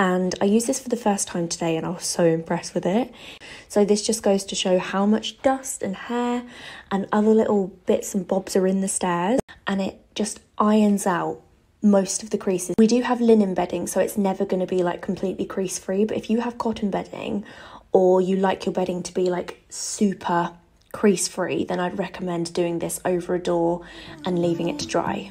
and I used this for the first time today and I was so impressed with it. So this just goes to show how much dust and hair and other little bits and bobs are in the stairs and it just irons out most of the creases. We do have linen bedding so it's never going to be like completely crease free but if you have cotton bedding or you like your bedding to be like super crease free then I'd recommend doing this over a door and leaving it to dry.